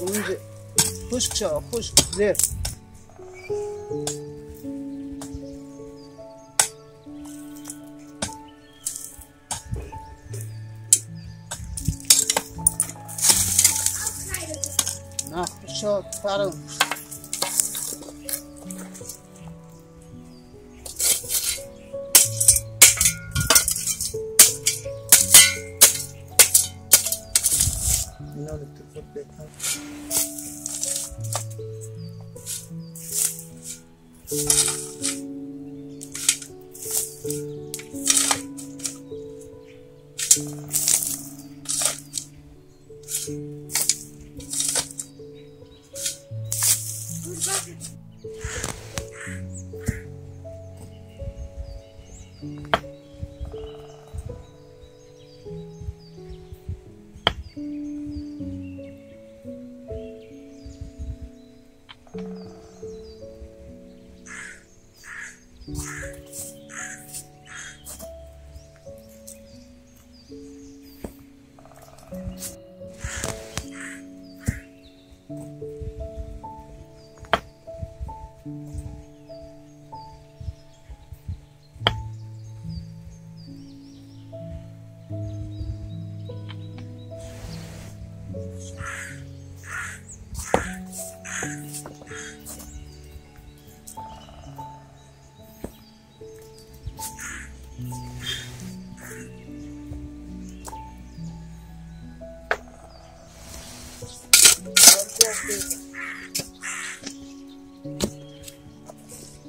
Önce hoşça hoş güzel. Na hoşça tarım. look.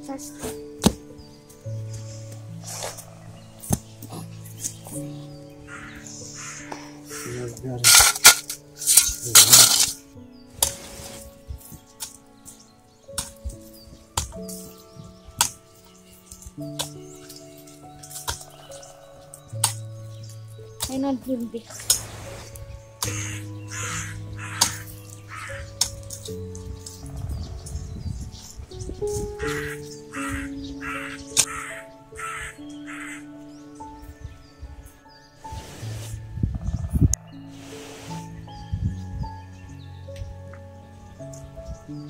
first. I not doing this. you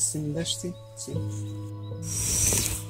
assim, das sim. sim.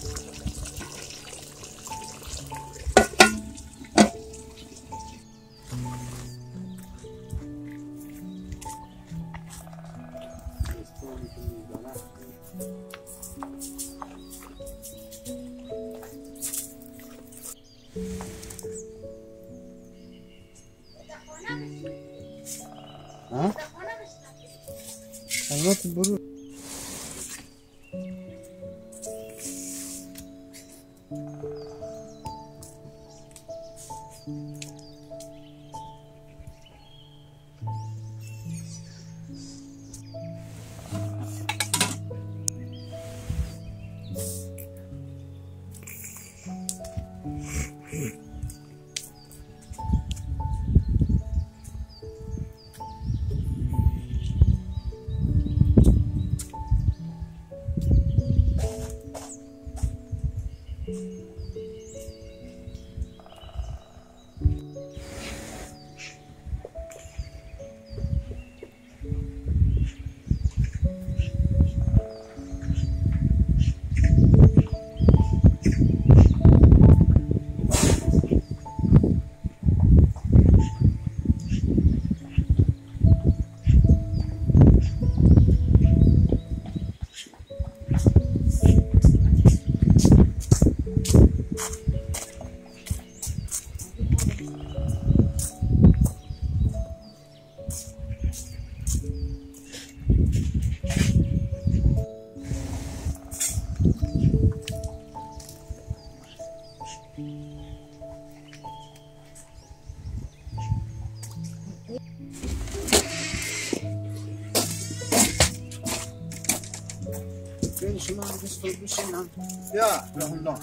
Bas, leur nom.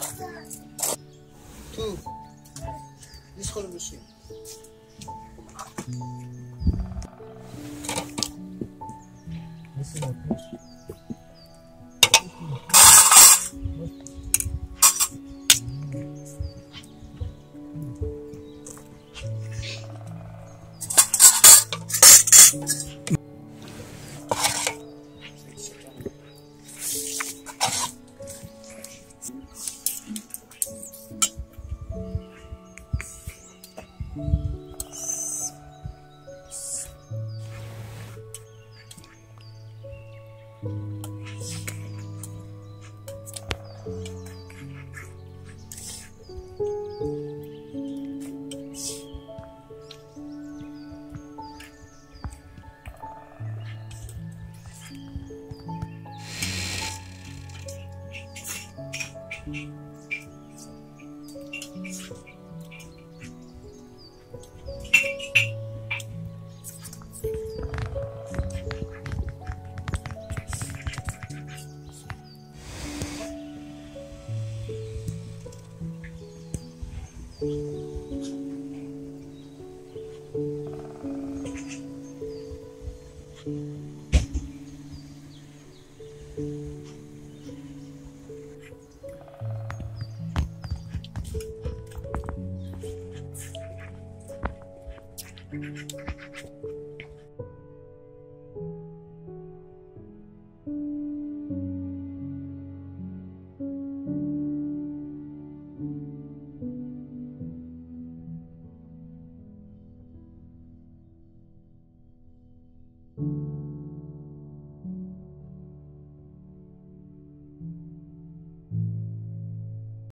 Tout. Jusqu'au monsieur. Merci beaucoup.